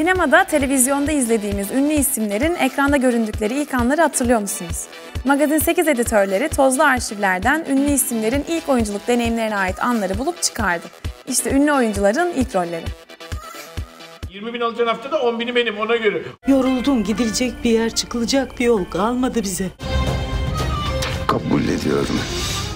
Sinemada, televizyonda izlediğimiz ünlü isimlerin ekranda göründükleri ilk anları hatırlıyor musunuz? Magazin 8 editörleri tozlu arşivlerden ünlü isimlerin ilk oyunculuk deneyimlerine ait anları bulup çıkardı. İşte ünlü oyuncuların ilk rolleri. 20 bin alacaksın haftada 10 bini benim ona göre. Yoruldum gidilecek bir yer çıkılacak bir yol kalmadı bize. Kabul ediyorum.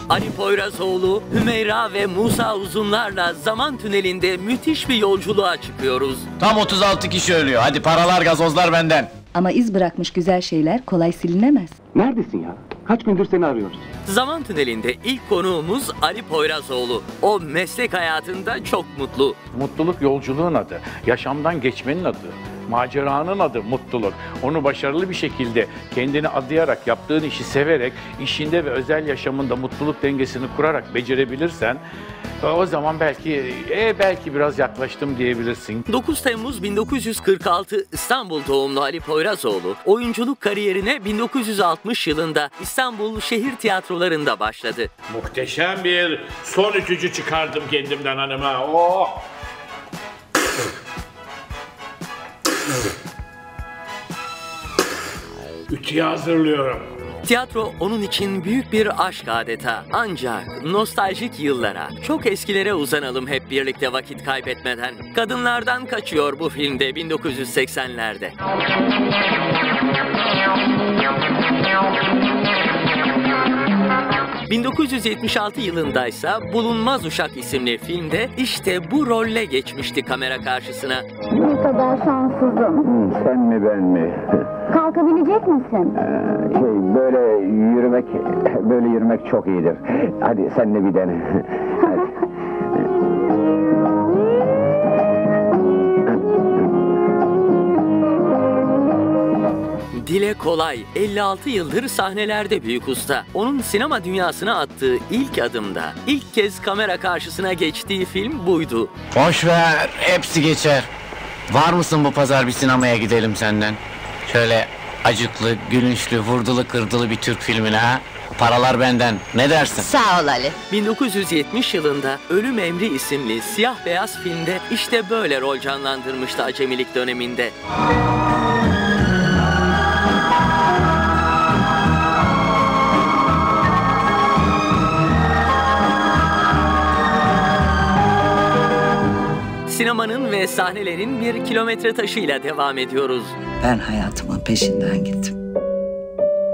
Ali Poyrazoğlu, Hümeyra ve Musa Uzunlar'la zaman tünelinde müthiş bir yolculuğa çıkıyoruz. Tam 36 kişi ölüyor. Hadi paralar gazozlar benden. Ama iz bırakmış güzel şeyler kolay silinemez. Neredesin ya? Kaç gündür seni arıyoruz. Zaman tünelinde ilk konuğumuz Ali Poyrazoğlu. O meslek hayatında çok mutlu. Mutluluk yolculuğun adı. Yaşamdan geçmenin adı. Maceranın adı mutluluk. Onu başarılı bir şekilde kendini adayarak, yaptığın işi severek, işinde ve özel yaşamında mutluluk dengesini kurarak becerebilirsen o zaman belki e, belki biraz yaklaştım diyebilirsin. 9 Temmuz 1946 İstanbul doğumlu Ali Poyrazoğlu, oyunculuk kariyerine 1960 yılında İstanbul şehir tiyatrolarında başladı. Muhteşem bir son ütücü çıkardım kendimden hanıma. Oh! Ütüyü hazırlıyorum. Tiyatro onun için büyük bir aşk adeta. Ancak nostaljik yıllara, çok eskilere uzanalım hep birlikte vakit kaybetmeden. Kadınlardan kaçıyor bu filmde 1980'lerde. ...1976 yılındaysa Bulunmaz Uşak isimli filmde işte bu rolle geçmişti kamera karşısına. Ne kadar şanssızım. Sen mi ben mi? Kalkabilecek misin? Şey böyle yürümek böyle yürümek çok iyidir. Hadi sen de bir dene. Kolay 56 yıldır sahnelerde büyük usta. Onun sinema dünyasına attığı ilk adımda ilk kez kamera karşısına geçtiği film buydu. Boş ver. Hepsi geçer. Var mısın bu pazar bir sinemaya gidelim senden? Şöyle acıklı, gülünçlü, vurdulu kırdılı bir Türk filmine ha? Paralar benden. Ne dersin? Sağ ol Ali. 1970 yılında Ölüm Emri isimli siyah beyaz filmde işte böyle rol canlandırmıştı acemilik döneminde. Sahnelerin bir kilometre taşıyla devam ediyoruz. Ben hayatımın peşinden gittim.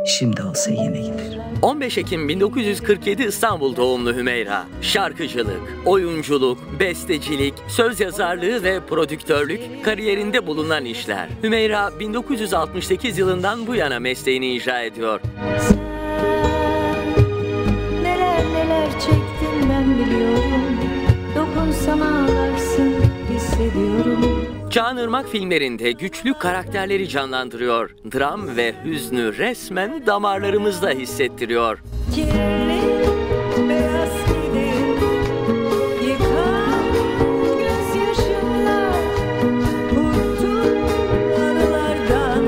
Şimdi olsa yine giderim. 15 Ekim 1947 İstanbul doğumlu Hümeyra. Şarkıcılık, oyunculuk, bestecilik, söz yazarlığı ve prodüktörlük kariyerinde bulunan işler. Hümeyra 1968 yılından bu yana mesleğini icra ediyor. Neler neler çektim ben biliyorum. Dokunsam ağlarsın hissediyorum. Çağınırmak filmlerinde güçlü karakterleri canlandırıyor. Dram ve hüznü resmen damarlarımızda hissettiriyor. Kirli beyaz. Yıkan gözyaşımla. Anılardan.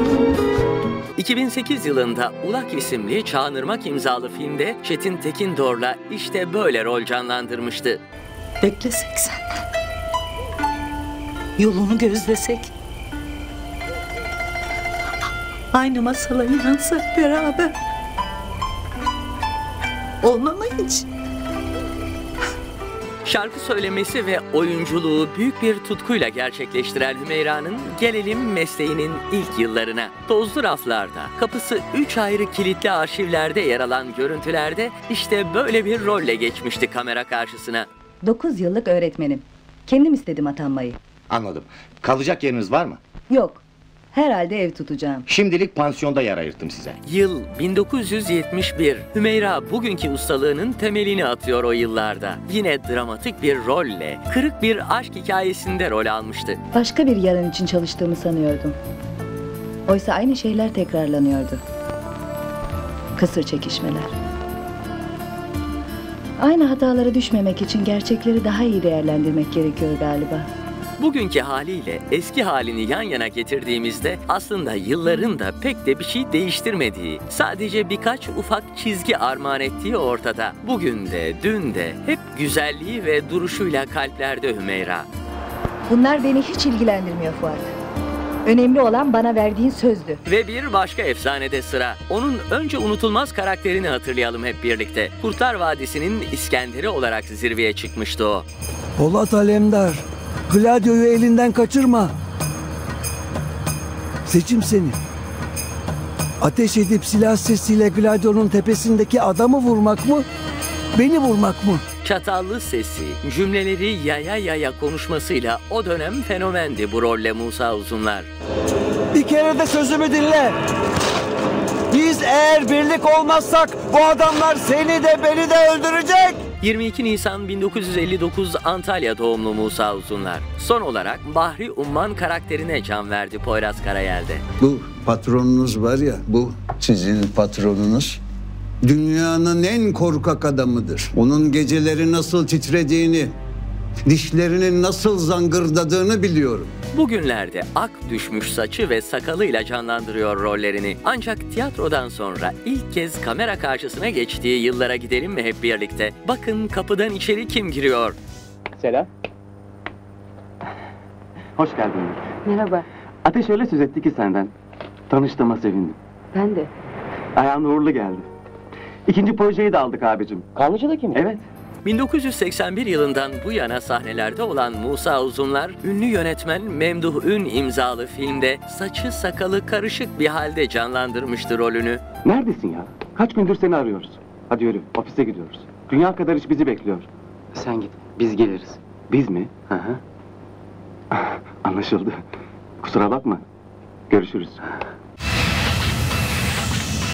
2008 yılında Ulak isimli Çağınırmak imzalı filmde Çetin Tekindor'la işte böyle rol canlandırmıştı. Beklesek senden. Yolunu gözlesek. Aynı masala inansak beraber. Olmam mı hiç? Şarkı söylemesi ve oyunculuğu büyük bir tutkuyla gerçekleştiren Hümeyra'nın gelelim mesleğinin ilk yıllarına. Tozlu raflarda, kapısı üç ayrı kilitli arşivlerde yer alan görüntülerde işte böyle bir rolle geçmişti kamera karşısına. 9 yıllık öğretmenim. Kendim istedim atanmayı. Anladım. Kalacak yeriniz var mı? Yok. Herhalde ev tutacağım. Şimdilik pansiyonda yer ayırttım size. Yıl 1971. Hümeyra bugünkü ustalığının temelini atıyor o yıllarda. Yine dramatik bir rolle, kırık bir aşk hikayesinde rol almıştı. Başka bir yarın için çalıştığımı sanıyordum. Oysa aynı şeyler tekrarlanıyordu. Kısır çekişmeler. Aynı hatalara düşmemek için gerçekleri daha iyi değerlendirmek gerekiyor galiba. Bugünkü haliyle eski halini yan yana getirdiğimizde aslında yılların da pek de bir şey değiştirmediği, sadece birkaç ufak çizgi armağan ettiği ortada. Bugün de dün de hep güzelliği ve duruşuyla kalplerde Hümeyra. Bunlar beni hiç ilgilendirmiyor Fuat. Önemli olan bana verdiğin sözdü. Ve bir başka efsanede sıra. Onun önce unutulmaz karakterini hatırlayalım hep birlikte. Kurtlar Vadisi'nin İskender'i olarak zirveye çıkmıştı o. Polat Alemdar, Gladio'yu elinden kaçırma. Seçim senin. Ateş edip silah sesiyle Gladio'nun tepesindeki adamı vurmak mı? Beni vurmak mı? Çatallı sesi, cümleleri yaya yaya konuşmasıyla o dönem fenomendi bu rolle Musa Uzunlar. Bir kere de sözümü dinle. Biz eğer birlik olmazsak bu adamlar seni de beni de öldürecek. 22 Nisan 1959 Antalya doğumlu Musa Uzunlar. Son olarak Bahri Umman karakterine can verdi Poyraz Karayel'de. Bu patronunuz var ya, bu sizin patronunuz. Dünyanın en korkak adamıdır. Onun geceleri nasıl titrediğini, dişlerinin nasıl zangırdadığını biliyorum. Bugünlerde ak düşmüş saçı ve sakalıyla canlandırıyor rollerini. Ancak tiyatrodan sonra ilk kez kamera karşısına geçtiği yıllara gidelim mi hep birlikte? Bakın kapıdan içeri kim giriyor? Selam. Hoş geldin. Merhaba. Ateş öyle söz etti ki senden. Tanıştığıma sevindim. Ben de. Ayağın uğurlu geldi. İkinci projeyi de aldık abicim. Kanlıca'daki mi? Evet. 1981 yılından bu yana sahnelerde olan Musa Uzunlar, ünlü yönetmen Memduh Ün imzalı filmde saçı sakalı karışık bir halde canlandırmıştı rolünü. Neredesin ya? Kaç gündür seni arıyoruz. Hadi yürü, ofise gidiyoruz. Dünya kadar iş bizi bekliyor. Sen git, biz geliriz. Biz mi? Hı hı. Anlaşıldı. Kusura bakma. Görüşürüz.